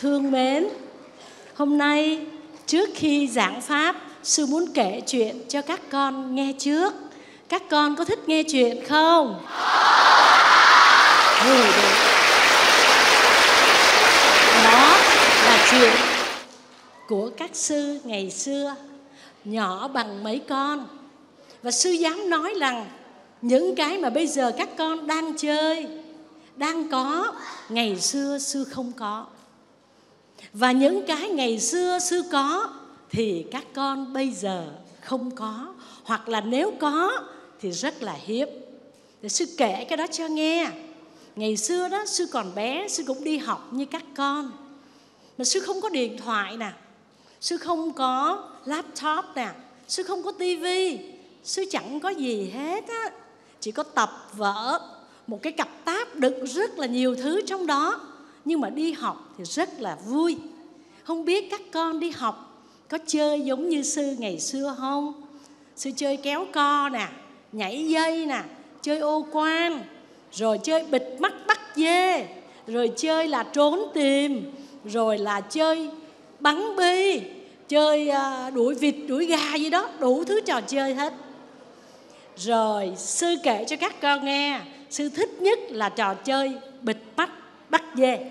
thương mến, hôm nay trước khi giảng pháp, sư muốn kể chuyện cho các con nghe trước. Các con có thích nghe chuyện không? Ừ. Đó là chuyện của các sư ngày xưa nhỏ bằng mấy con và sư dám nói rằng những cái mà bây giờ các con đang chơi đang có ngày xưa sư không có và những cái ngày xưa sư có thì các con bây giờ không có. Hoặc là nếu có thì rất là hiếm. Để sư kể cái đó cho nghe. Ngày xưa đó, sư còn bé, sư cũng đi học như các con. Mà sư không có điện thoại nè. Sư không có laptop nè. Sư không có tivi sư chẳng có gì hết á. Chỉ có tập vở. Một cái cặp táp đựng rất là nhiều thứ trong đó nhưng mà đi học thì rất là vui. Không biết các con đi học có chơi giống như sư ngày xưa không? Sư chơi kéo co nè, nhảy dây nè, chơi ô quan rồi chơi bịt mắt bắt dê, rồi chơi là trốn tìm, rồi là chơi bắn bi, chơi à, đuổi vịt, đuổi gà gì đó, đủ thứ trò chơi hết. Rồi sư kể cho các con nghe, sư thích nhất là trò chơi bịt mắt bắt dê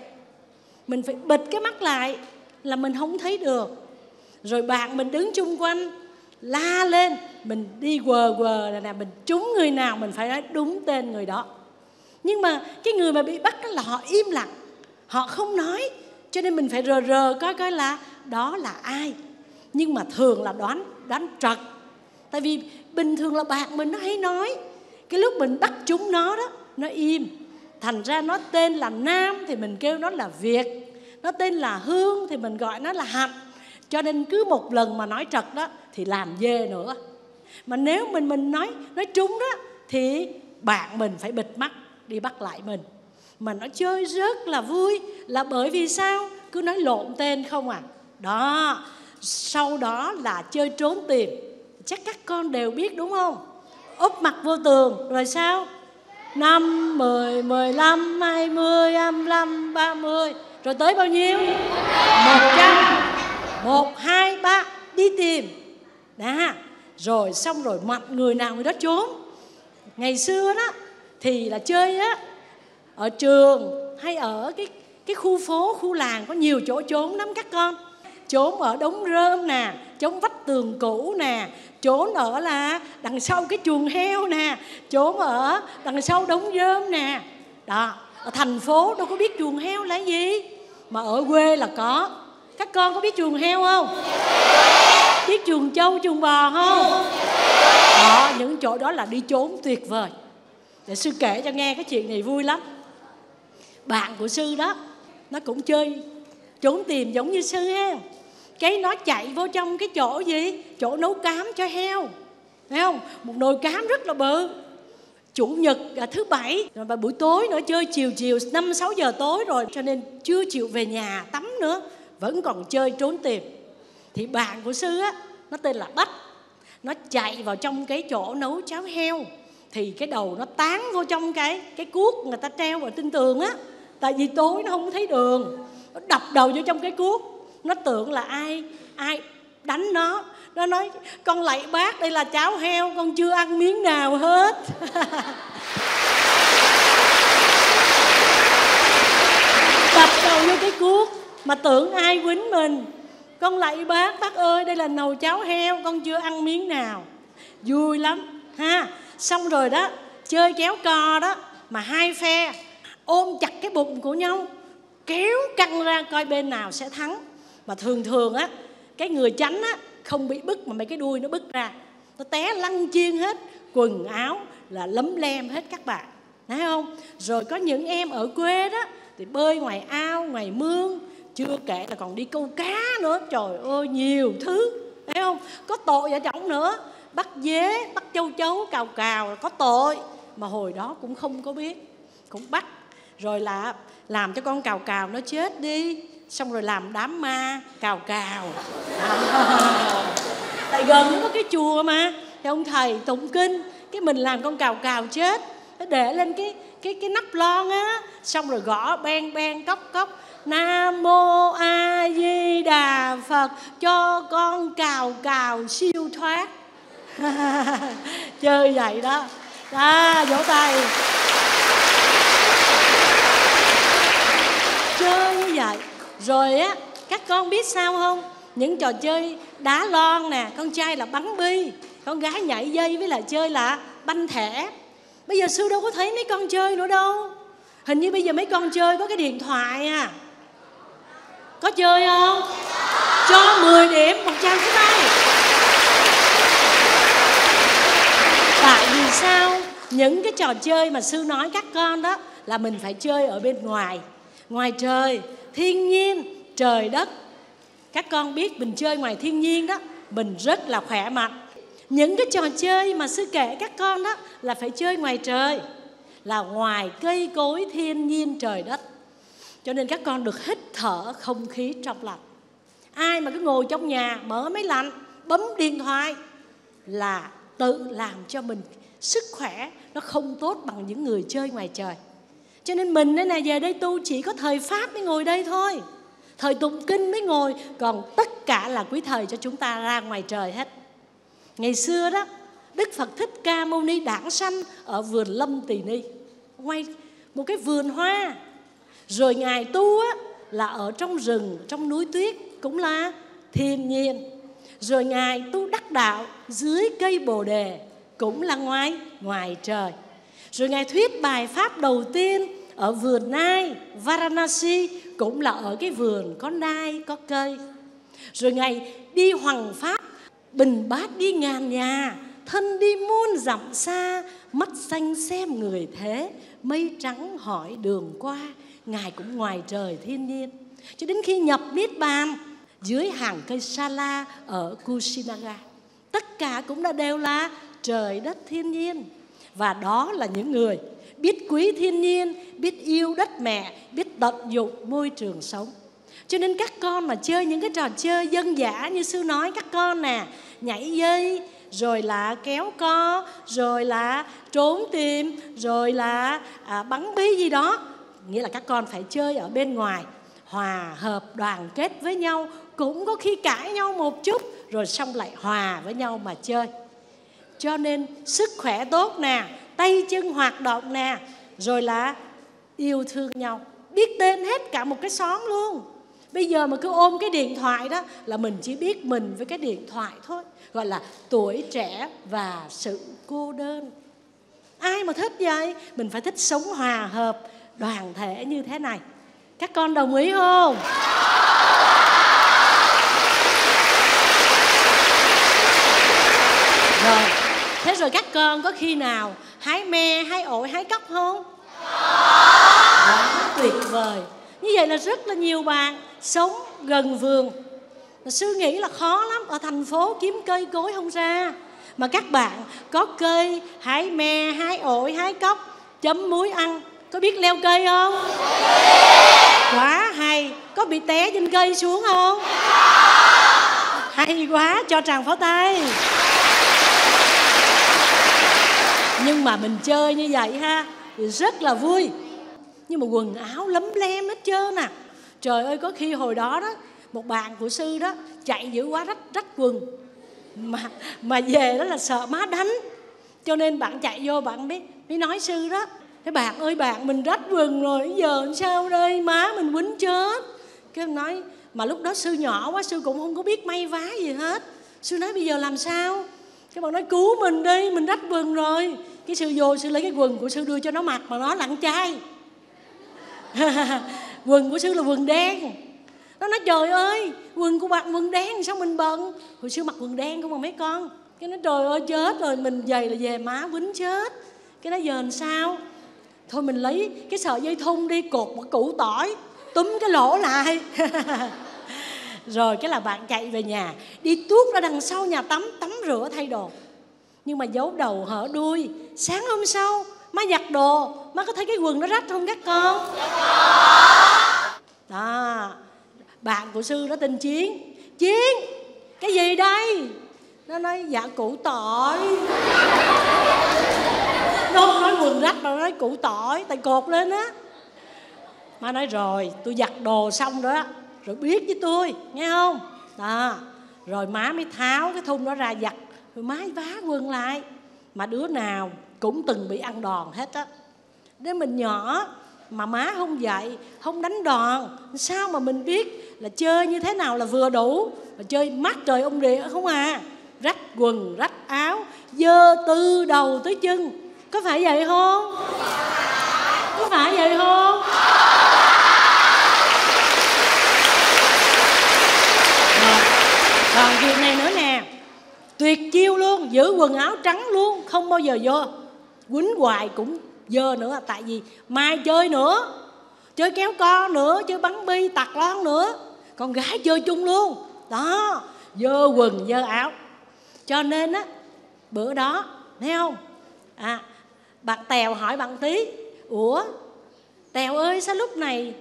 mình phải bịt cái mắt lại là mình không thấy được. Rồi bạn mình đứng chung quanh, la lên, mình đi quờ quờ là nè, mình trúng người nào mình phải nói đúng tên người đó. Nhưng mà cái người mà bị bắt là họ im lặng, họ không nói, cho nên mình phải rờ rờ coi coi là đó là ai. Nhưng mà thường là đoán đoán trật. Tại vì bình thường là bạn mình nó hay nói, cái lúc mình bắt chúng nó đó, nó im. Thành ra nó tên là nam thì mình kêu nó là việt nó tên là hương thì mình gọi nó là hạnh cho nên cứ một lần mà nói trật đó thì làm dê nữa. Mà nếu mình mình nói nói trúng đó thì bạn mình phải bịt mắt, đi bắt lại mình. Mà nó chơi rất là vui là bởi vì sao? Cứ nói lộn tên không à. Đó, sau đó là chơi trốn tìm. Chắc các con đều biết đúng không? Úp mặt vô tường, rồi sao? Năm, mười mười lăm, hai mươi, hai lăm, ba mươi rồi tới bao nhiêu? Một trăm. Một, hai, ba. Đi tìm. Đó rồi xong rồi mặt người nào người đó trốn. Ngày xưa đó, thì là chơi á, ở trường hay ở cái cái khu phố, khu làng có nhiều chỗ trốn lắm các con. Trốn ở đống rơm nè, trốn vách tường cũ nè, trốn ở là đằng sau cái chuồng heo nè, trốn ở đằng sau đống rơm nè. Đó ở thành phố đâu có biết chuồng heo là gì. Mà ở quê là có. Các con có biết chuồng heo không? Biết chuồng trâu, chuồng bò không? Đó, những chỗ đó là đi trốn tuyệt vời. Để sư kể cho nghe cái chuyện này vui lắm. Bạn của sư đó, nó cũng chơi trốn tìm giống như sư heo cái nó chạy vô trong cái chỗ gì? Chỗ nấu cám cho heo. Thấy không? Một nồi cám rất là bự chủ nhật à, thứ bảy. Rồi và buổi tối nữa chơi chiều chiều năm sáu giờ tối rồi cho nên chưa chịu về nhà tắm nữa vẫn còn chơi trốn tìm. Thì bạn của sư á nó tên là bách. Nó chạy vào trong cái chỗ nấu cháo heo. Thì cái đầu nó tán vô trong cái cái cuốc người ta treo vào trên tường á. Tại vì tối nó không thấy đường. Nó đập đầu vô trong cái cuốc. Nó tưởng là ai ai đánh nó nó nói, con lạy bác, đây là cháo heo, con chưa ăn miếng nào hết. Đập đầu vô cái cuốc mà tưởng ai quýnh mình. Con lạy bác bác ơi, đây là nồi cháo heo, con chưa ăn miếng nào. Vui lắm, ha. Xong rồi đó, chơi kéo co đó mà hai phe ôm chặt cái bụng của nhau, kéo căng ra coi bên nào sẽ thắng. Mà thường thường á, cái người tránh á không bị bứt mà mấy cái đuôi nó bứt ra. Nó té lăn chiên hết, quần áo là lấm lem hết các bạn. Thấy không? Rồi có những em ở quê đó, thì bơi ngoài ao, ngoài mương, chưa kể là còn đi câu cá nữa. Trời ơi, nhiều thứ. Thấy không? Có tội ở trọng nữa. Bắt dế, bắt châu chấu, cào cào là có tội. Mà hồi đó cũng không có biết, cũng bắt. Rồi là làm cho con cào cào nó chết đi xong rồi làm đám ma cào cào. À. tại gần có cái chùa mà. Thì ông thầy tụng kinh cái mình làm con cào cào chết. Để lên cái cái cái nắp lon á. Xong rồi gõ ben ben cốc cốc. Nam mô a đợt cho con cào cào siêu thoát. Chơi vậy đó. À vỗ tay. Chơi như vậy rồi á, các con biết sao không? Những trò chơi đá lon nè, con trai là bắn bi, con gái nhảy dây với lại chơi là banh thẻ. Bây giờ sư đâu có thấy mấy con chơi nữa đâu. Hình như bây giờ mấy con chơi có cái điện thoại à. Có chơi không? Cho 10 điểm, một trang cái tay tại vì sao? Những cái trò chơi mà sư nói các con đó là mình phải chơi ở bên ngoài. Ngoài trời thiên nhiên, trời đất. Các con biết mình chơi ngoài thiên nhiên đó mình rất là khỏe mạnh. Những cái trò chơi mà sư kể các con đó là phải chơi ngoài trời, là ngoài cây cối thiên nhiên trời đất. Cho nên các con được hít thở không khí trong lành. Ai mà cứ ngồi trong nhà mở máy lạnh, bấm điện thoại là tự làm cho mình sức khỏe nó không tốt bằng những người chơi ngoài trời cho nên mình đây nè về đây tu chỉ có thời pháp mới ngồi đây thôi. Thời tụng kinh mới ngồi, còn tất cả là quý thời cho chúng ta ra ngoài trời hết. Ngày xưa đó, đức phật thích ca mâu ni đảng sanh ở vườn lâm tỳ ni ngoài một cái vườn hoa. Rồi ngài tu á, là ở trong rừng, trong núi tuyết, cũng là thiên nhiên. Rồi ngài tu đắc đạo dưới cây bồ đề, cũng là ngoài ngoài trời rồi ngài thuyết bài pháp đầu tiên ở vườn nai Varanasi, cũng là ở cái vườn có nai, có cây. Rồi ngài đi hoàng pháp, bình bát đi ngàn nhà, thân đi muôn dặm xa, mắt xanh xem người thế, mây trắng hỏi đường qua, ngài cũng ngoài trời thiên nhiên. Cho đến khi nhập niết bàn, dưới hàng cây sala ở Kushinaga tất cả cũng đã đều là trời đất thiên nhiên và đó là những người biết quý thiên nhiên biết yêu đất mẹ biết tận dụng môi trường sống. Cho nên các con mà chơi những cái trò chơi dân dã như sư nói các con nè nhảy dây rồi là kéo co rồi là trốn tìm rồi là à, bắn bí gì đó nghĩa là các con phải chơi ở bên ngoài hòa hợp đoàn kết với nhau cũng có khi cãi nhau một chút rồi xong lại hòa với nhau mà chơi cho nên sức khỏe tốt nè, tay chân hoạt động nè, rồi là yêu thương nhau. Biết tên hết cả một cái xóm luôn. Bây giờ mà cứ ôm cái điện thoại đó là mình chỉ biết mình với cái điện thoại thôi. Gọi là tuổi trẻ và sự cô đơn. Ai mà thích vậy? Mình phải thích sống hòa hợp, đoàn thể như thế này. Các con đồng ý không rồi thế rồi các con có khi nào hái me hái ổi hái cóc không? Đó, tuyệt vời. Như vậy là rất là nhiều bạn sống gần vườn. Mà sư nghĩ là khó lắm ở thành phố kiếm cây cối không ra. Mà các bạn có cây hái me hái ổi hái cóc chấm muối ăn. Có biết leo cây không? Quá hay. Có bị té trên cây xuống không? Hay quá cho tràng pháo tay nhưng mà mình chơi như vậy ha, thì rất là vui. Nhưng mà quần áo lấm lem hết trơn à. Trời ơi, có khi hồi đó đó, một bạn của sư đó chạy dữ quá, rách rách quần. Mà mà về đó là sợ má đánh. Cho nên bạn chạy vô, bạn mới mới nói sư đó, thế bạn ơi, bạn mình rách quần rồi giờ sao đây? Má mình quýnh chết. Cái nói, mà lúc đó sư nhỏ quá, sư cũng không có biết may vá gì hết. Sư nói, bây giờ làm sao? Chứ bạn nói cứu mình đi, mình rách quần rồi. Cái sư vô sư lấy cái quần của sư đưa cho nó mặc mà nó lặng chai quần của sư là quần đen. Nó nói, trời ơi, quần của bạn quần đen, sao mình bận? Hồi xưa mặc quần đen không mà mấy con. Cái nó, trời ơi, chết rồi, mình giày là về má quýnh chết. Cái nó, giờ làm sao? Thôi mình lấy cái sợi dây thun đi, cột một củ tỏi, túm cái lỗ lại. rồi cái là bạn chạy về nhà, đi tuốt ra đằng sau nhà tắm tắm rửa thay đồ. Nhưng mà giấu đầu hở đuôi, sáng hôm sau, má giặt đồ, má có thấy cái quần nó rách không các con? Đó, bạn của sư đó tên chiến. Chiến, cái gì đây? Nó nói dạ củ tỏi. Nó không nói quần rách mà nó nói củ tỏi, tại cột lên á. Má nói, rồi, tôi giặt đồ xong rồi á rồi biết với tôi, nghe không? Đó. Rồi má mới tháo cái thun đó ra giặt. Rồi má vá quần lại. Mà đứa nào cũng từng bị ăn đòn hết á. Đến mình nhỏ mà má không dạy, không đánh đòn, sao mà mình biết là chơi như thế nào là vừa đủ? Mà chơi mắt trời ông địa không à? Rách quần, rách áo, dơ từ đầu tới chân. Có phải vậy không? Có phải vậy không? Còn việc này nữa nè, tuyệt chiêu luôn, giữ quần áo trắng luôn, không bao giờ dơ. Quýnh hoài cũng dơ nữa, tại vì mai chơi nữa, chơi kéo co nữa, chơi bắn bi tặc lon nữa. Con gái chơi chung luôn. Đó, dơ quần, dơ áo. Cho nên á, bữa đó, thấy không? À bạn tèo hỏi bạn tí ủa, tèo ơi, sao lúc này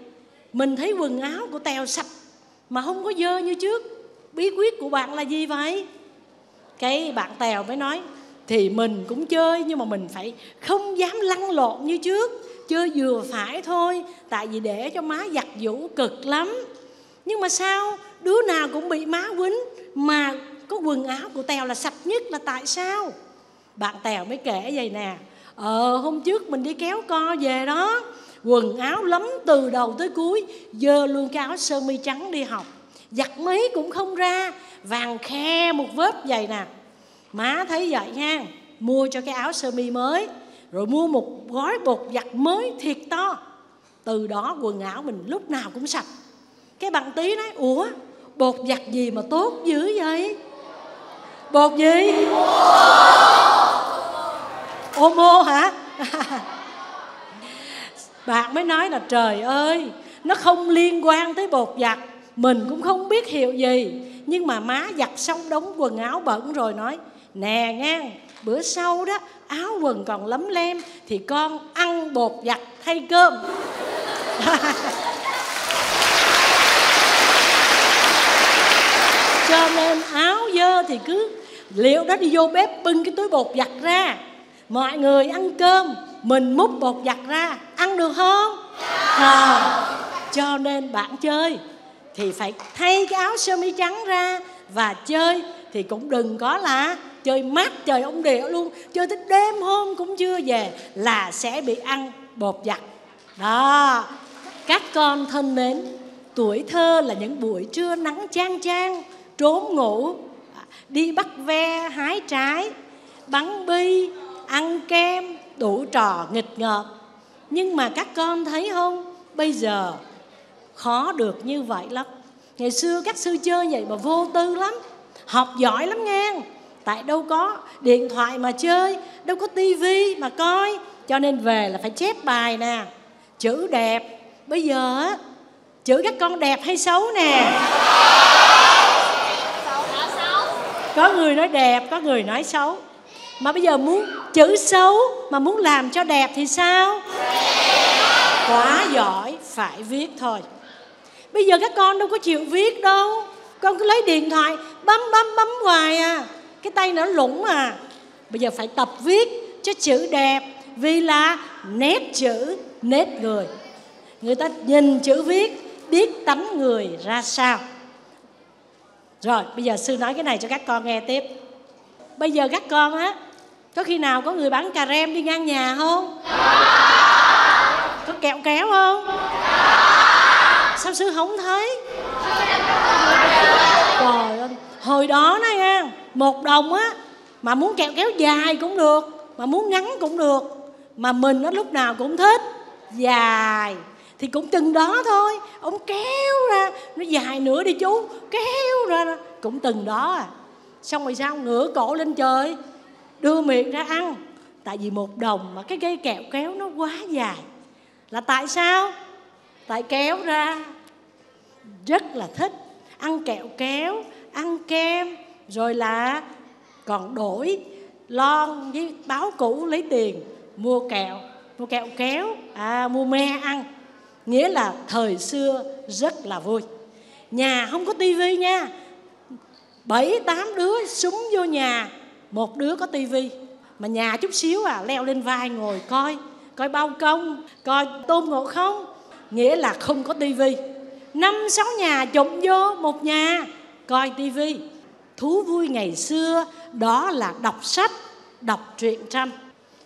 mình thấy quần áo của tèo sạch mà không có dơ như trước? Bí quyết của bạn là gì vậy? Cái bạn tèo mới nói, thì mình cũng chơi, nhưng mà mình phải không dám lăn lộn như trước, chơi vừa phải thôi, tại vì để cho má giặt giũ cực lắm. Nhưng mà sao? Đứa nào cũng bị má quýnh, mà có quần áo của tèo là sạch nhất là tại sao? Bạn tèo mới kể vậy nè ờ hôm trước mình đi kéo co về đó, quần áo lấm từ đầu tới cuối, dơ luôn cái áo sơ mi trắng đi học giặt mấy cũng không ra, vàng khe một vết vậy nè. Má thấy vậy nha mua cho cái áo sơ mi mới, rồi mua một gói bột giặt mới thiệt to. Từ đó quần áo mình lúc nào cũng sạch. Cái bạn tí nói, ủa, bột giặt gì mà tốt dữ vậy? Bột gì? Ô hả? Bạn mới nói là, trời ơi, nó không liên quan tới bột giặt mình cũng không biết hiệu gì. Nhưng mà má giặt xong đống quần áo bẩn rồi nói nè ngang bữa sau đó áo quần còn lấm lem thì con ăn bột giặt thay cơm. Cho nên áo dơ thì cứ liệu đó đi vô bếp bưng cái túi bột giặt ra. Mọi người ăn cơm mình múc bột giặt ra ăn được không? À, cho nên bạn chơi thì phải thay cái áo sơ mi trắng ra và chơi. Thì cũng đừng có là chơi mát trời ông địa luôn. Chơi tới đêm hôm cũng chưa về là sẽ bị ăn bột giặt. Đó, các con thân mến, tuổi thơ là những buổi trưa nắng chang chang, trốn ngủ, đi bắt ve hái trái, bắn bi, ăn kem, đủ trò nghịch ngợm. Nhưng mà các con thấy không? Bây giờ khó được như vậy lắm. Ngày xưa các sư chơi vậy mà vô tư lắm, học giỏi lắm nghe tại đâu có điện thoại mà chơi, đâu có tivi mà coi. Cho nên về là phải chép bài nè, chữ đẹp. Bây giờ á, chữ các con đẹp hay xấu nè? Có người nói đẹp, có người nói xấu. Mà bây giờ muốn chữ xấu mà muốn làm cho đẹp thì sao? Quá giỏi, phải viết thôi bây giờ các con đâu có chịu viết đâu. Con cứ lấy điện thoại, bấm bấm bấm hoài à. Cái tay nó lủng à. Bây giờ phải tập viết cho chữ đẹp. Vì là nét chữ, nét người. Người ta nhìn chữ viết, biết tánh người ra sao. Rồi, bây giờ sư nói cái này cho các con nghe tiếp. Bây giờ các con á, có khi nào có người bán cà rem đi ngang nhà không? Có kẹo kéo không? Sao sư không thấy? Trời ơi, hồi đó đó nghe, một đồng á, mà muốn kẹo kéo dài cũng được, mà muốn ngắn cũng được, mà mình nó lúc nào cũng thích dài. Thì cũng từng đó thôi, ông kéo ra, nó dài nữa đi chú, kéo ra cũng từng đó à. Xong rồi sao, ngửa cổ lên trời, đưa miệng ra ăn. Tại vì một đồng mà cái cây kẹo kéo nó quá dài. Là tại sao? Tại kéo ra rất là thích. Ăn kẹo kéo, ăn kem, rồi là còn đổi lon với báo cũ lấy tiền, mua kẹo mua kẹo kéo à mua me ăn. Nghĩa là thời xưa rất là vui. Nhà không có tivi nha. Bảy, tám đứa súng vô nhà, một đứa có tivi mà nhà chút xíu à leo lên vai ngồi coi coi bao công, coi tôm ngộ không. Nghĩa là không có tivi năm sáu nhà chụm vô một nhà. Coi tivi thú vui ngày xưa, đó là đọc sách, đọc truyện tranh.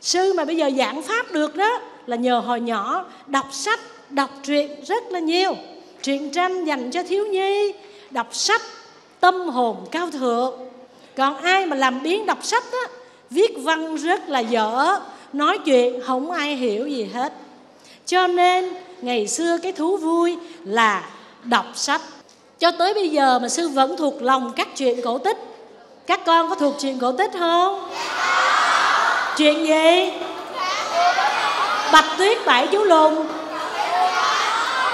Sư mà bây giờ giảng pháp được đó, là nhờ hồi nhỏ đọc sách, đọc truyện rất là nhiều. Truyện tranh dành cho thiếu nhi, đọc sách, tâm hồn cao thượng. Còn ai mà làm biến đọc sách á viết văn rất là dở, nói chuyện không ai hiểu gì hết cho nên, ngày xưa cái thú vui là đọc sách. Cho tới bây giờ mà sư vẫn thuộc lòng các chuyện cổ tích. Các con có thuộc chuyện cổ tích không? Chuyện gì? Bạch tuyết bảy chú lùn.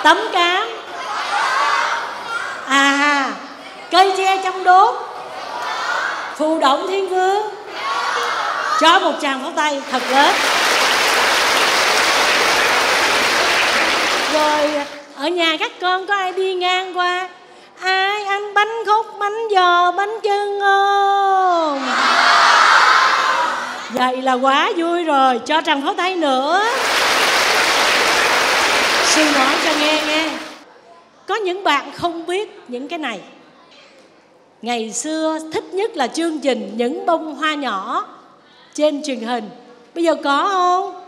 Tấm cám à cây tre trong đốt. Phù động thiên vương. Cho một tràng pháo tay thật lớn. Rồi. Ở nhà các con có ai đi ngang qua? Ai ăn bánh khúc, bánh giò, bánh chưng không? Vậy là quá vui rồi, cho tràng pháo tay nữa. Xin nói cho nghe nghe. Có những bạn không biết những cái này. Ngày xưa thích nhất là chương trình những bông hoa nhỏ trên truyền hình. Bây giờ có không?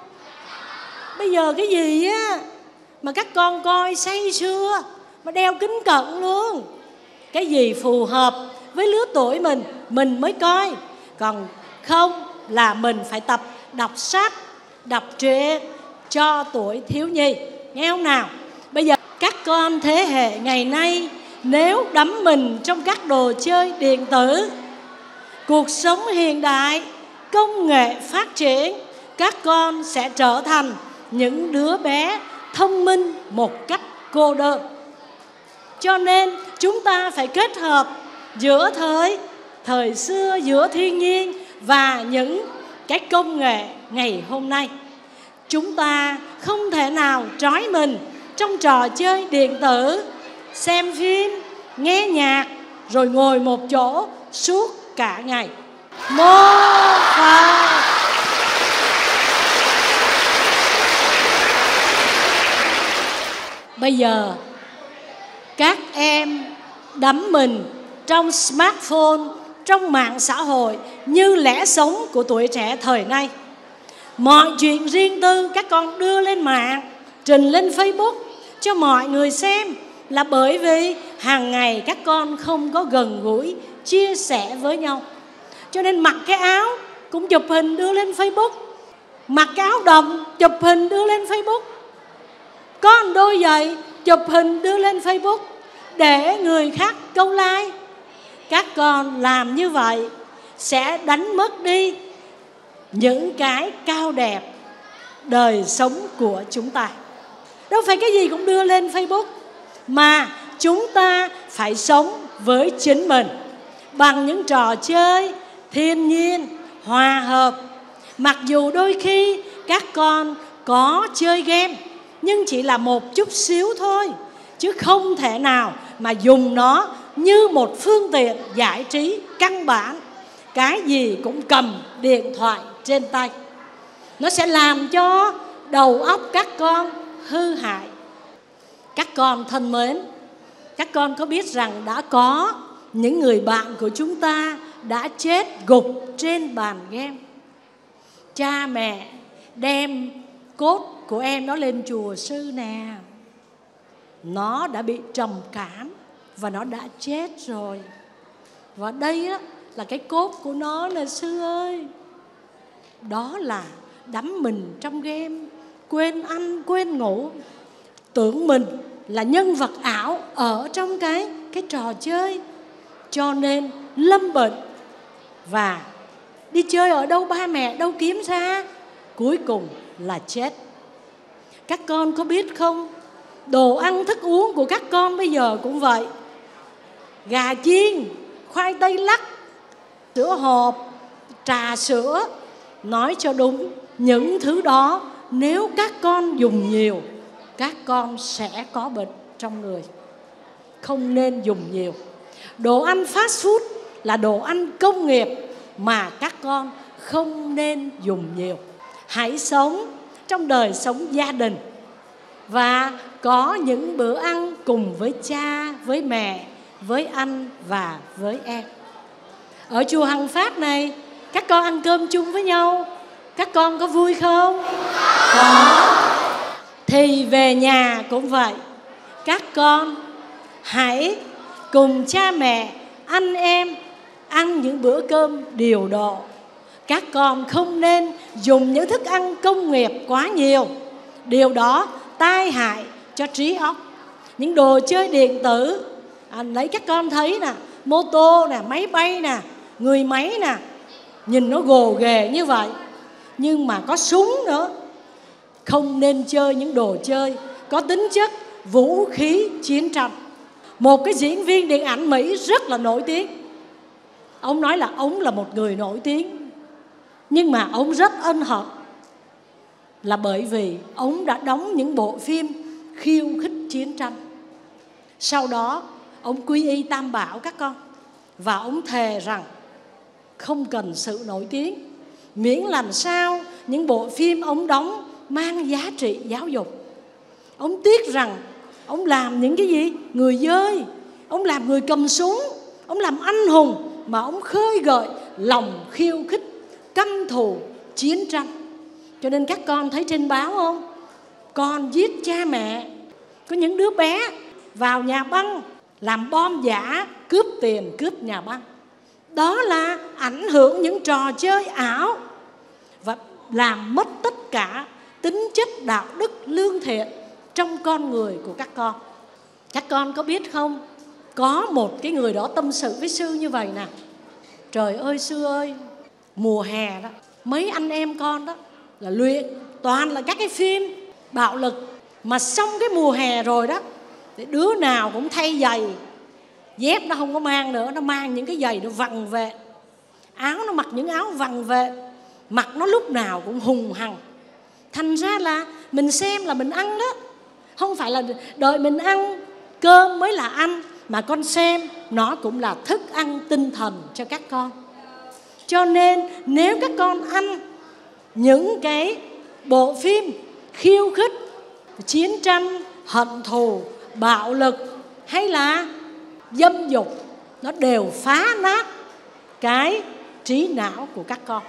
Bây giờ cái gì á? Mà các con coi say sưa, mà đeo kính cận luôn. Cái gì phù hợp với lứa tuổi mình mình mới coi. Còn không là mình phải tập đọc sách, đọc truyện cho tuổi thiếu nhi. Nghe không nào? Bây giờ các con thế hệ ngày nay, nếu đắm mình trong các đồ chơi điện tử, cuộc sống hiện đại, công nghệ phát triển, các con sẽ trở thành những đứa bé thông minh một cách cô đơn. Cho nên chúng ta phải kết hợp giữa thời thời xưa, giữa thiên nhiên và những cái công nghệ ngày hôm nay. Chúng ta không thể nào trói mình trong trò chơi điện tử, xem phim, nghe nhạc, rồi ngồi một chỗ suốt cả ngày. Mô phật. Bây giờ, các em đắm mình trong smartphone, trong mạng xã hội như lẽ sống của tuổi trẻ thời nay. Mọi chuyện riêng tư các con đưa lên mạng, trình lên facebook cho mọi người xem là bởi vì hàng ngày các con không có gần gũi, chia sẻ với nhau. Cho nên mặc cái áo cũng chụp hình đưa lên facebook, mặc cái áo đồng chụp hình đưa lên facebook tôi một chụp hình đưa lên facebook để người khác câu like. Các con làm như vậy sẽ đánh mất đi những cái cao đẹp đời sống của chúng ta. Đâu phải cái gì cũng đưa lên facebook, mà chúng ta phải sống với chính mình bằng những trò chơi thiên nhiên, hòa hợp. Mặc dù đôi khi các con có chơi game nhưng chỉ là một chút xíu thôi, chứ không thể nào mà dùng nó như một phương tiện giải trí căn bản. Cái gì cũng cầm điện thoại trên tay. Nó sẽ làm cho đầu óc các con hư hại. Các con thân mến, các con có biết rằng đã có những người bạn của chúng ta đã chết gục trên bàn game. Cha mẹ đem cốt của em nó lên chùa sư nè. Nó đã bị trầm cảm và nó đã chết rồi. Và đây á, là cái cốt của nó là sư ơi. Đó là đắm mình trong game quên ăn quên ngủ. Tưởng mình là nhân vật ảo ở trong cái cái trò chơi. Cho nên lâm bệnh và đi chơi ở đâu ba mẹ đâu kiếm ra. Cuối cùng là chết các con có biết không? Đồ ăn, thức uống của các con bây giờ cũng vậy. Gà chiên, khoai tây lắc, sữa hộp, trà sữa. Nói cho đúng, những thứ đó nếu các con dùng nhiều, các con sẽ có bệnh trong người. Không nên dùng nhiều. Đồ ăn fast food là đồ ăn công nghiệp mà các con không nên dùng nhiều. Hãy sống trong đời sống gia đình. Và có những bữa ăn cùng với cha, với mẹ, với anh và với em. Ở chùa Hằng Phát này, các con ăn cơm chung với nhau. Các con có vui không? Có. Thì về nhà cũng vậy. Các con hãy cùng cha mẹ, anh em ăn những bữa cơm điều độ các con không nên dùng những thức ăn công nghiệp quá nhiều. Điều đó tai hại cho trí óc. Những đồ chơi điện tử à, lấy các con thấy nè mô tô nè máy bay nè người máy nè nhìn nó gồ ghề như vậy. Nhưng mà có súng nữa. Không nên chơi những đồ chơi có tính chất vũ khí chiến tranh. Một cái diễn viên điện ảnh mỹ rất là nổi tiếng. Ông nói là ông là một người nổi tiếng nhưng mà ông rất ân hận. Là bởi vì ông đã đóng những bộ phim khiêu khích chiến tranh. Sau đó, ông quy y tam bảo các con. Và ông thề rằng không cần sự nổi tiếng, miễn làm sao những bộ phim ông đóng mang giá trị giáo dục. Ông tiếc rằng ông làm những cái gì? Người dơi, ông làm người cầm súng, ông làm anh hùng mà ông khơi gợi lòng khiêu khích căm thù, chiến tranh. Cho nên các con thấy trên báo không? Con giết cha mẹ. Có những đứa bé vào nhà băng, làm bom giả, cướp tiền, cướp nhà băng. Đó là ảnh hưởng những trò chơi ảo và làm mất tất cả tính chất đạo đức lương thiện trong con người của các con. Các con có biết không? Có một cái người đó tâm sự với sư như vậy nè. Trời ơi, sư ơi mùa hè đó, mấy anh em con đó là luyện toàn là các cái phim bạo lực. Mà xong cái mùa hè rồi đó, thì đứa nào cũng thay giày. Dép nó không có mang nữa, nó mang những cái giày nó vằn về áo nó mặc những áo vằn về mặt nó lúc nào cũng hùng hằng. Thành ra là mình xem là mình ăn đó. Không phải là đợi mình ăn cơm mới là ăn, mà con xem nó cũng là thức ăn tinh thần cho các con cho nên nếu các con ăn những cái bộ phim khiêu khích, chiến tranh, hận thù, bạo lực hay là dâm dục, nó đều phá nát cái trí não của các con.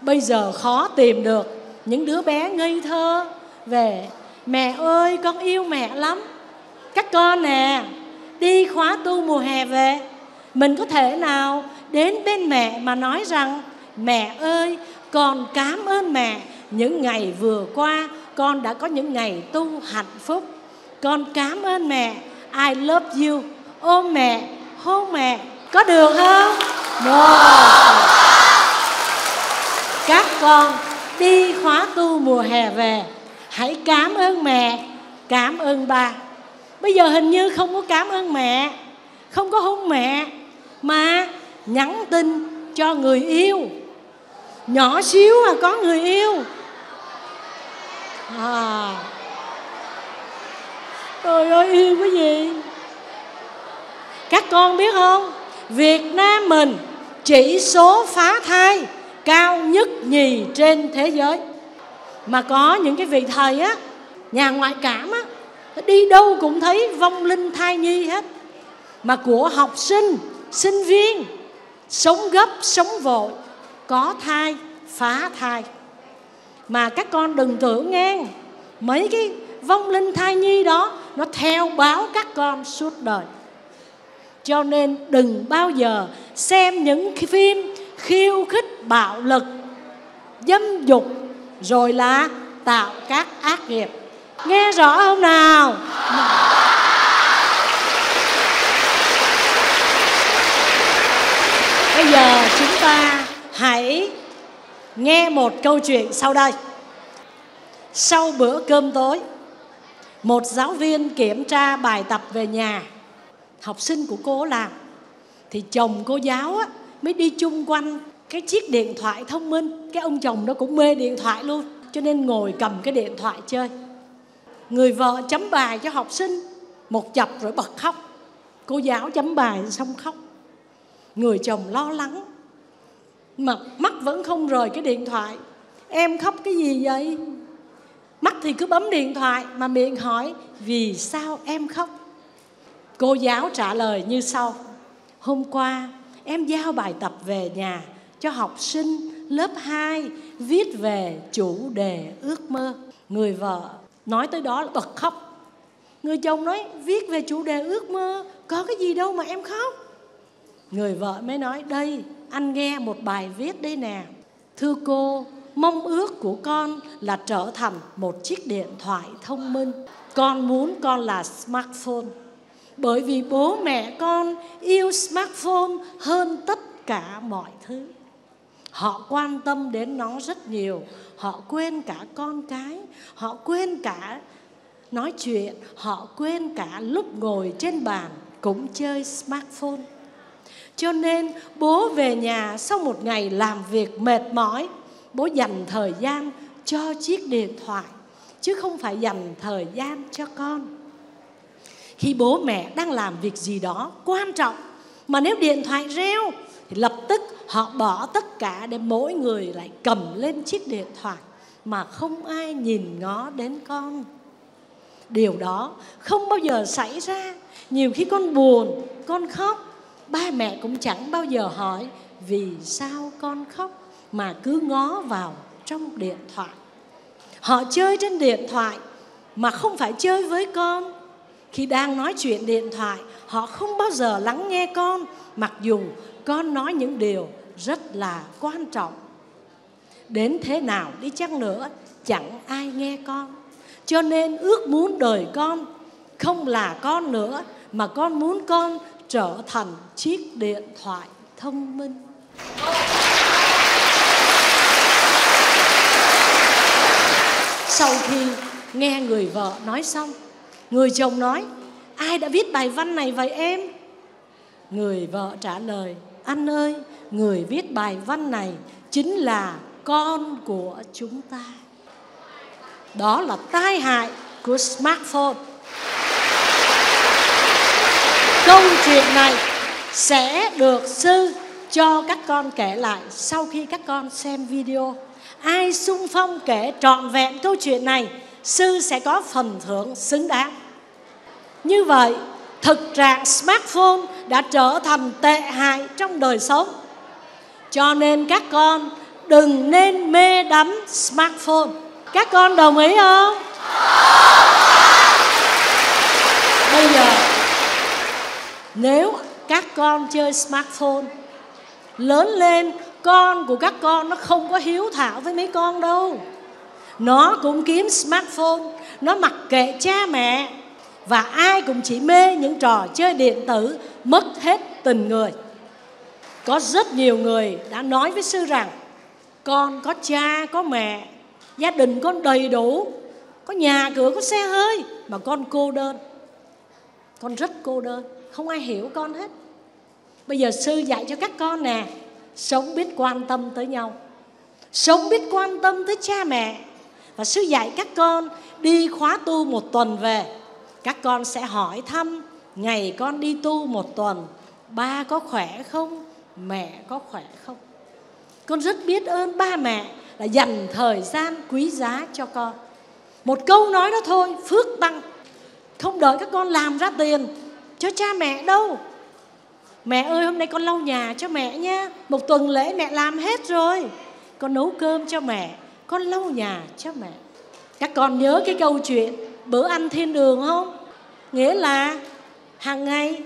Bây giờ khó tìm được những đứa bé ngây thơ về, mẹ ơi, con yêu mẹ lắm. Các con nè, đi khóa tu mùa hè về, mình có thể nào đến bên mẹ mà nói rằng, mẹ ơi, con cảm ơn mẹ. Những ngày vừa qua, con đã có những ngày tu hạnh phúc. Con cảm ơn mẹ. I love you. Ôm mẹ, hôn mẹ. Có được không? Wow. các con đi khóa tu mùa hè về. Hãy cảm ơn mẹ. Cảm ơn ba. Bây giờ hình như không có cảm ơn mẹ. Không có hôn mẹ. Mà nhắn tin cho người yêu. Nhỏ xíu mà có người yêu. À. Trời ơi, yêu cái gì? Các con biết không? Việt nam mình chỉ số phá thai cao nhất nhì trên thế giới. Mà có những cái vị thầy á, nhà ngoại cảm á đi đâu cũng thấy vong linh thai nhi hết. Mà của học sinh sinh viên sống gấp, sống vội, có thai, phá thai. Mà các con đừng tưởng nghe, mấy cái vong linh thai nhi đó, nó theo báo các con suốt đời. Cho nên đừng bao giờ xem những cái phim khiêu khích bạo lực, dâm dục, rồi là tạo các ác nghiệp. Nghe rõ không nào? Bây giờ chúng ta hãy nghe một câu chuyện sau đây. Sau bữa cơm tối một giáo viên kiểm tra bài tập về nhà. Học sinh của cô làm thì chồng cô giáo á, mới đi chung quanh cái chiếc điện thoại thông minh. Cái ông chồng đó cũng mê điện thoại luôn cho nên ngồi cầm cái điện thoại chơi. Người vợ chấm bài cho học sinh một chập rồi bật khóc. Cô giáo chấm bài xong khóc người chồng lo lắng mà mắt vẫn không rời cái điện thoại em khóc cái gì vậy mắt thì cứ bấm điện thoại mà miệng hỏi, vì sao em khóc Cô giáo trả lời như sau. Hôm qua em giao bài tập về nhà cho học sinh lớp 2 viết về chủ đề ước mơ. Người vợ nói tới đó là bật khóc. Người chồng nói, viết về chủ đề ước mơ, có cái gì đâu mà em khóc. Người vợ mới nói đây anh nghe một bài viết đây nè. Thưa cô, mong ước của con là trở thành một chiếc điện thoại thông minh. Con muốn con là smartphone. Bởi vì bố mẹ con yêu smartphone hơn tất cả mọi thứ. Họ quan tâm đến nó rất nhiều. Họ quên cả con cái. Họ quên cả nói chuyện. Họ quên cả lúc ngồi trên bàn cũng chơi smartphone cho nên bố về nhà sau một ngày làm việc mệt mỏi, bố dành thời gian cho chiếc điện thoại, chứ không phải dành thời gian cho con. Khi bố mẹ đang làm việc gì đó quan trọng, mà nếu điện thoại reo, thì lập tức họ bỏ tất cả để mỗi người lại cầm lên chiếc điện thoại mà không ai nhìn ngó đến con. Điều đó không bao giờ xảy ra. Nhiều khi con buồn, con khóc ba mẹ cũng chẳng bao giờ hỏi vì sao con khóc mà cứ ngó vào trong điện thoại. Họ chơi trên điện thoại mà không phải chơi với con. Khi đang nói chuyện điện thoại, họ không bao giờ lắng nghe con, mặc dù con nói những điều rất là quan trọng. Đến thế nào đi chăng nữa, chẳng ai nghe con. Cho nên ước muốn đời con không là con nữa, mà con muốn con trở thành chiếc điện thoại thông minh. Sau khi nghe người vợ nói xong, người chồng nói, ai đã viết bài văn này vậy em? Người vợ trả lời, anh ơi, người viết bài văn này chính là con của chúng ta. Đó là tai hại của smartphone câu chuyện này sẽ được sư cho các con kể lại sau khi các con xem video. Ai sung phong kể trọn vẹn câu chuyện này, sư sẽ có phần thưởng xứng đáng. Như vậy, thực trạng smartphone đã trở thành tệ hại trong đời sống. Cho nên các con đừng nên mê đắm smartphone. Các con đồng ý không? Bây giờ nếu các con chơi smartphone, lớn lên con của các con nó không có hiếu thảo với mấy con đâu. Nó cũng kiếm smartphone, nó mặc kệ cha mẹ và ai cũng chỉ mê những trò chơi điện tử mất hết tình người. Có rất nhiều người đã nói với sư rằng, con có cha, có mẹ, gia đình con đầy đủ, có nhà cửa, có xe hơi, mà con cô đơn. Con rất cô đơn không ai hiểu con hết. Bây giờ sư dạy cho các con nè, sống biết quan tâm tới nhau. Sống biết quan tâm tới cha mẹ. Và sư dạy các con đi khóa tu một tuần về. Các con sẽ hỏi thăm, ngày con đi tu một tuần, ba có khỏe không? Mẹ có khỏe không? Con rất biết ơn ba mẹ là dành thời gian quý giá cho con. Một câu nói đó thôi, phước tăng. Không đợi các con làm ra tiền cho cha mẹ đâu. Mẹ ơi, hôm nay con lau nhà cho mẹ nhé một tuần lễ mẹ làm hết rồi. Con nấu cơm cho mẹ, con lau nhà cho mẹ. Các con nhớ cái câu chuyện bữa ăn thiên đường không? Nghĩa là hàng ngày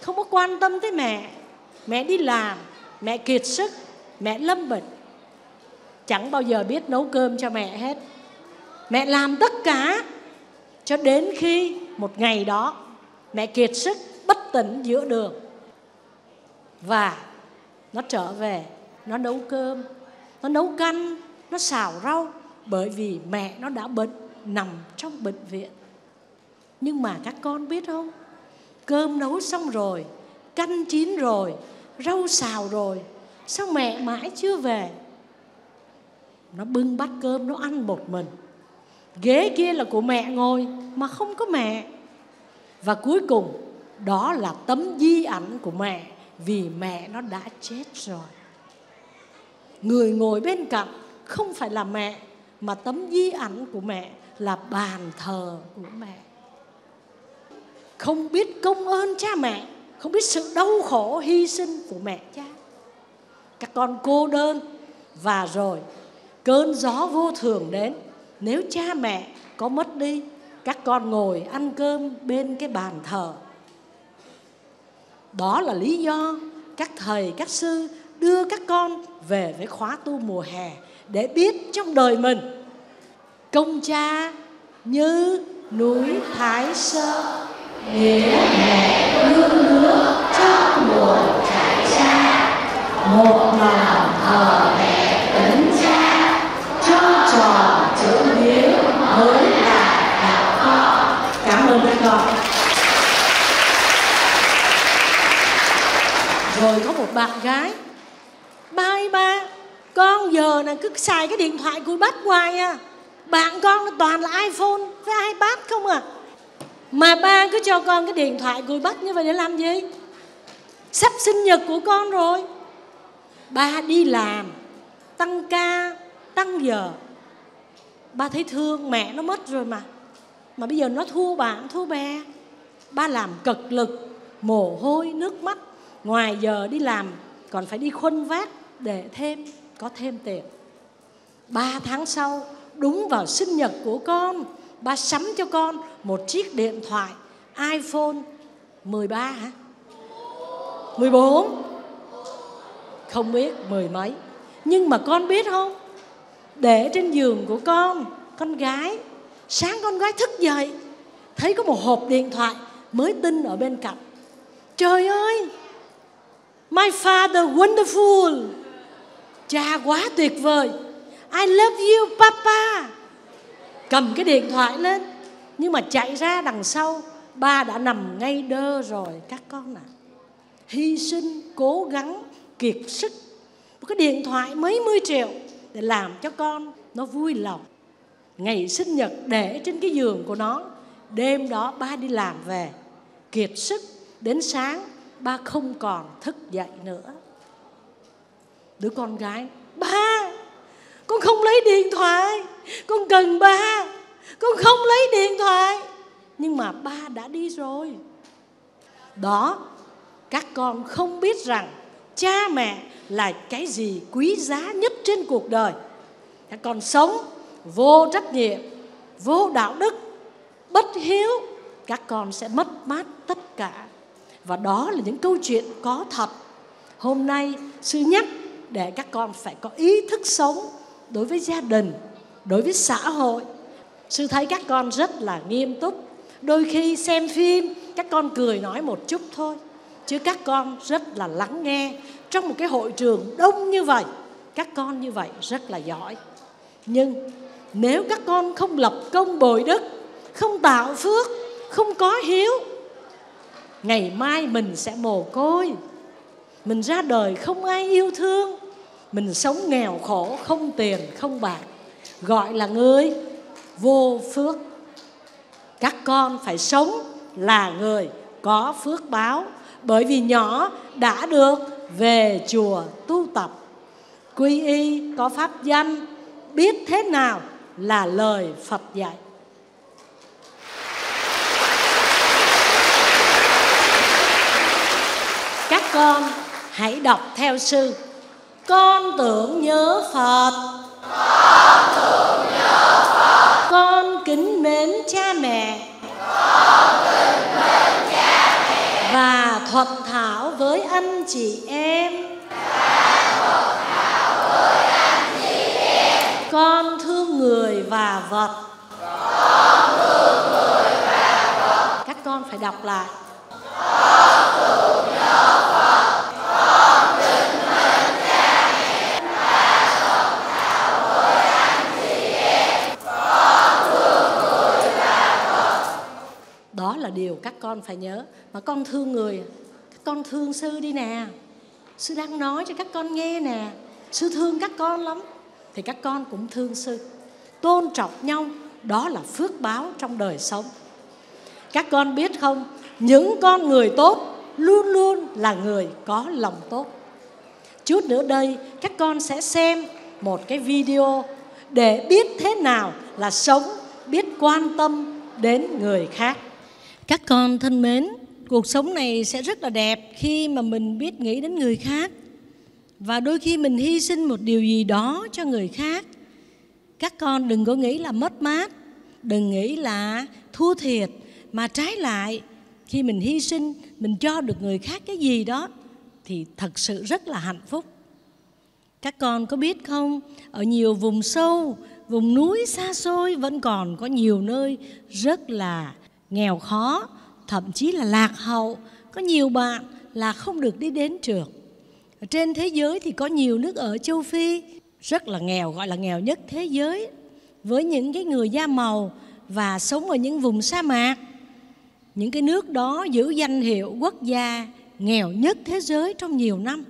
không có quan tâm tới mẹ. Mẹ đi làm, mẹ kiệt sức, mẹ lâm bệnh. Chẳng bao giờ biết nấu cơm cho mẹ hết. Mẹ làm tất cả cho đến khi một ngày đó mẹ kiệt sức, bất tỉnh giữa đường. Và nó trở về, nó nấu cơm, nó nấu canh, nó xào rau, bởi vì mẹ nó đã bệnh, nằm trong bệnh viện. Nhưng mà các con biết không? Cơm nấu xong rồi, canh chín rồi, rau xào rồi, sao mẹ mãi chưa về? Nó bưng bát cơm, nó ăn một mình. Ghế kia là của mẹ ngồi, mà không có mẹ và cuối cùng, đó là tấm di ảnh của mẹ, vì mẹ nó đã chết rồi. Người ngồi bên cạnh không phải là mẹ, mà tấm di ảnh của mẹ là bàn thờ của mẹ. Không biết công ơn cha mẹ, không biết sự đau khổ, hy sinh của mẹ cha. Các con cô đơn, và rồi cơn gió vô thường đến. Nếu cha mẹ có mất đi các con ngồi ăn cơm bên cái bàn thờ. Đó là lý do các thầy, các sư đưa các con về với khóa tu mùa hè để biết trong đời mình công cha như núi thái sơn nghĩa mẹ hương nước trong mùa trải cha. Một lòng thờ mẹ tấn cha cho tròn ơn các con rồi có một bạn gái ba ơi ba, con giờ nè cứ xài cái điện thoại cùi bắt hoài à. Bạn con nó toàn là iphone với ipad không à. Mà ba cứ cho con cái điện thoại cùi bắt như vậy để làm gì? Sắp sinh nhật của con rồi. Ba đi làm, tăng ca, tăng giờ. Ba thấy thương mẹ nó mất rồi mà mà bây giờ nó thua bạn, thua bè. Ba làm cực lực, mồ hôi, nước mắt. Ngoài giờ đi làm, còn phải đi khuân vác để thêm, có thêm tiền. Ba tháng sau, đúng vào sinh nhật của con, ba sắm cho con một chiếc điện thoại, iPhone 13 hả? 14 không biết, mười mấy. Nhưng mà con biết không? Để trên giường của con con gái sáng con gái thức dậy, thấy có một hộp điện thoại mới tinh ở bên cạnh. Trời ơi, my father wonderful. Cha quá tuyệt vời. I love you, papa. Cầm cái điện thoại lên, nhưng mà chạy ra đằng sau, ba đã nằm ngay đơ rồi, các con ạ. À. hy sinh, cố gắng, kiệt sức. Một cái điện thoại mấy mươi triệu để làm cho con nó vui lòng ngày sinh nhật để trên cái giường của nó. Đêm đó ba đi làm về. Kiệt sức, đến sáng ba không còn thức dậy nữa. Đứa con gái, ba, con không lấy điện thoại, con cần ba, con không lấy điện thoại. Nhưng mà ba đã đi rồi. Đó, các con không biết rằng cha mẹ là cái gì quý giá nhất trên cuộc đời. Các con sống vô trách nhiệm, vô đạo đức, bất hiếu, các con sẽ mất mát tất cả. Và đó là những câu chuyện có thật. Hôm nay, sư nhắc để các con phải có ý thức sống đối với gia đình, đối với xã hội. Sư thấy các con rất là nghiêm túc. Đôi khi xem phim, các con cười nói một chút thôi, chứ các con rất là lắng nghe. Trong một cái hội trường đông như vậy, các con như vậy rất là giỏi. Nhưng nếu các con không lập công bồi đức, không tạo phước, không có hiếu, ngày mai mình sẽ mồ côi. Mình ra đời không ai yêu thương. Mình sống nghèo khổ, không tiền, không bạc. Gọi là người vô phước. Các con phải sống là người có phước báo. Bởi vì nhỏ đã được về chùa tu tập. Quy y có pháp danh, biết thế nào là lời phật dạy. Các con hãy đọc theo sư. Con tưởng nhớ phật. Con tưởng nhớ phật con kính mến cha mẹ. Con kính mến cha mẹ và thuận thảo với anh chị em và thuận thảo với anh chị em. Con thương người và vật con thương người và vật các con phải đọc lại. Con tưởng nhớ phật con kính mến cha mẹ và thuận thảo với anh chị em con thương người và vật đó là điều các con phải nhớ. Mà con thương người. Các con thương sư đi nè. Sư đang nói cho các con nghe nè. Sư thương các con lắm. Thì các con cũng thương sư tôn trọng nhau, đó là phước báo trong đời sống. Các con biết không, những con người tốt luôn luôn là người có lòng tốt. Chút nữa đây, các con sẽ xem một cái video để biết thế nào là sống, biết quan tâm đến người khác. Các con thân mến, cuộc sống này sẽ rất là đẹp khi mà mình biết nghĩ đến người khác. Và đôi khi mình hy sinh một điều gì đó cho người khác các con đừng có nghĩ là mất mát, đừng nghĩ là thua thiệt, mà trái lại, khi mình hy sinh, mình cho được người khác cái gì đó, thì thật sự rất là hạnh phúc. Các con có biết không, ở nhiều vùng sâu, vùng núi xa xôi vẫn còn có nhiều nơi rất là nghèo khó, thậm chí là lạc hậu. Có nhiều bạn là không được đi đến trường. Ở trên thế giới thì có nhiều nước ở châu phi rất là nghèo, gọi là nghèo nhất thế giới, với những cái người da màu và sống ở những vùng sa mạc. Những cái nước đó giữ danh hiệu quốc gia nghèo nhất thế giới trong nhiều năm.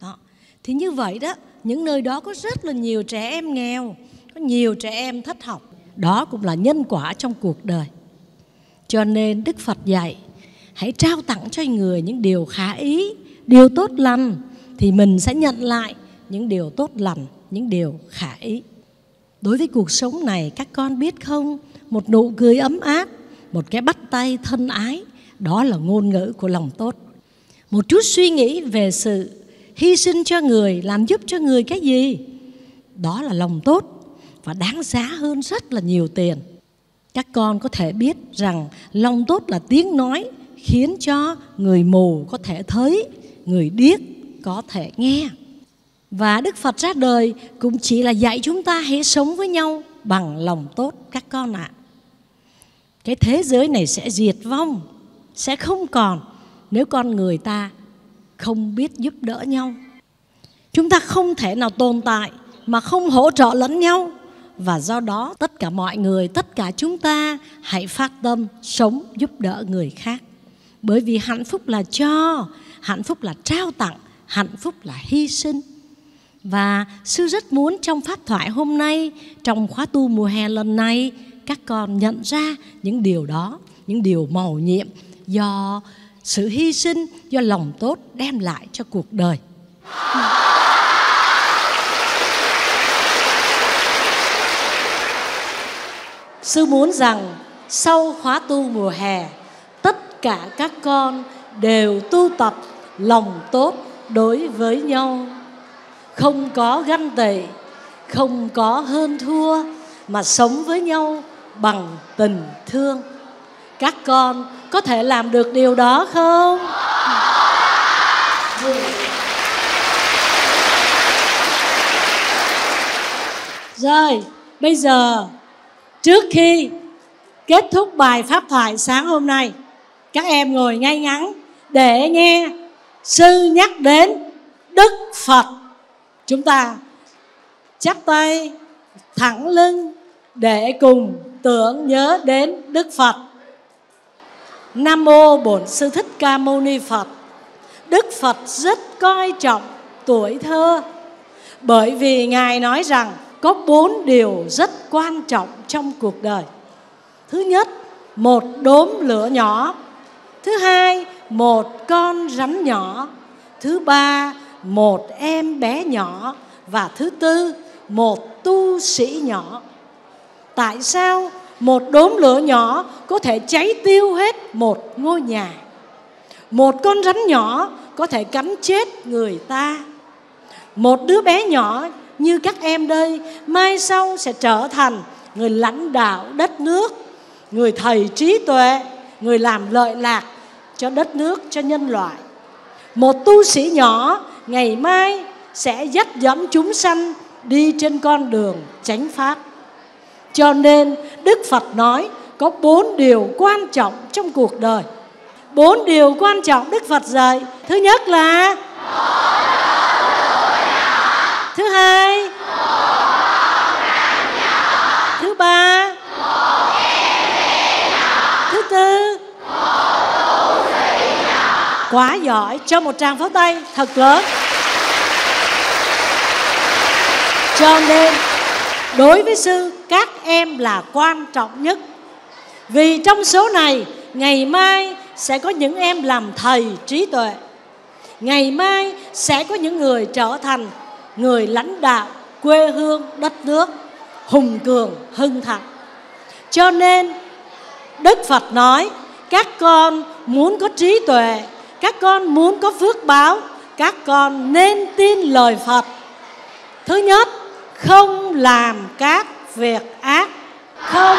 Đó. Thì như vậy đó, những nơi đó có rất là nhiều trẻ em nghèo, có nhiều trẻ em thất học. Đó cũng là nhân quả trong cuộc đời. Cho nên đức phật dạy, hãy trao tặng cho người những điều khả ý, điều tốt lành, thì mình sẽ nhận lại những điều tốt lành những điều khả ý đối với cuộc sống này, các con biết không? Một nụ cười ấm áp, một cái bắt tay thân ái, đó là ngôn ngữ của lòng tốt. Một chút suy nghĩ về sự hy sinh cho người, làm giúp cho người cái gì? Đó là lòng tốt và đáng giá hơn rất là nhiều tiền. Các con có thể biết rằng lòng tốt là tiếng nói khiến cho người mù có thể thấy, người điếc có thể nghe và đức phật ra đời cũng chỉ là dạy chúng ta hãy sống với nhau bằng lòng tốt các con ạ. À. cái thế giới này sẽ diệt vong, sẽ không còn nếu con người ta không biết giúp đỡ nhau. Chúng ta không thể nào tồn tại mà không hỗ trợ lẫn nhau. Và do đó tất cả mọi người, tất cả chúng ta hãy phát tâm sống giúp đỡ người khác. Bởi vì hạnh phúc là cho, hạnh phúc là trao tặng, hạnh phúc là hy sinh và sư rất muốn trong pháp thoại hôm nay, trong khóa tu mùa hè lần này, các con nhận ra những điều đó, những điều màu nhiệm do sự hy sinh, do lòng tốt đem lại cho cuộc đời. Sư muốn rằng sau khóa tu mùa hè, tất cả các con đều tu tập lòng tốt đối với nhau không có ganh tị, không có hơn thua, mà sống với nhau bằng tình thương. Các con có thể làm được điều đó không? Rồi, bây giờ, trước khi kết thúc bài pháp thoại sáng hôm nay, các em ngồi ngay ngắn để nghe sư nhắc đến đức phật chúng ta chắp tay thẳng lưng để cùng tưởng nhớ đến đức phật. Nam mô bổn sư thích ca mâu ni phật. Đức phật rất coi trọng tuổi thơ, bởi vì ngài nói rằng có bốn điều rất quan trọng trong cuộc đời. Thứ nhất, một đốm lửa nhỏ. Thứ hai, một con rắn nhỏ. Thứ ba một em bé nhỏ và thứ tư, một tu sĩ nhỏ. Tại sao một đốm lửa nhỏ có thể cháy tiêu hết một ngôi nhà? Một con rắn nhỏ có thể cắn chết người ta? Một đứa bé nhỏ như các em đây, mai sau sẽ trở thành người lãnh đạo đất nước, người thầy trí tuệ, người làm lợi lạc cho đất nước, cho nhân loại. Một tu sĩ nhỏ ngày mai sẽ dắt dẫn chúng sanh đi trên con đường chánh pháp. Cho nên đức phật nói có bốn điều quan trọng trong cuộc đời. Bốn điều quan trọng đức phật dạy. Thứ nhất là thứ hai thứ ba thứ tư quá giỏi cho một tràng pháo tay thật lớn. Cho nên, đối với sư, các em là quan trọng nhất. Vì trong số này, ngày mai sẽ có những em làm thầy trí tuệ. Ngày mai sẽ có những người trở thành người lãnh đạo quê hương đất nước, hùng cường, hưng thịnh cho nên, đức phật nói, các con muốn có trí tuệ các con muốn có phước báo các con nên tin lời phật. Thứ nhất không làm các việc ác. Không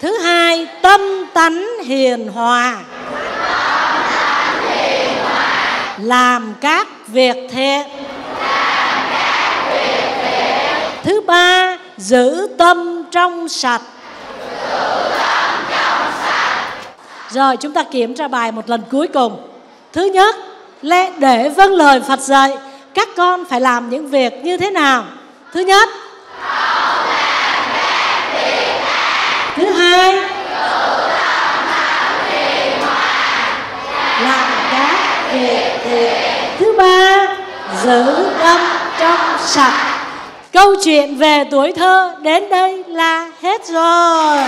thứ hai tâm tánh hiền hòa. Làm các việc thiện thứ ba giữ tâm trong sạch rồi, chúng ta kiểm tra bài một lần cuối cùng. Thứ nhất, lẽ để vâng lời phật dạy, các con phải làm những việc như thế nào? Thứ nhất, thứ hai, làm các việc thiện. Thứ ba, giữ tâm trong sạch. Câu chuyện về tuổi thơ đến đây là hết rồi.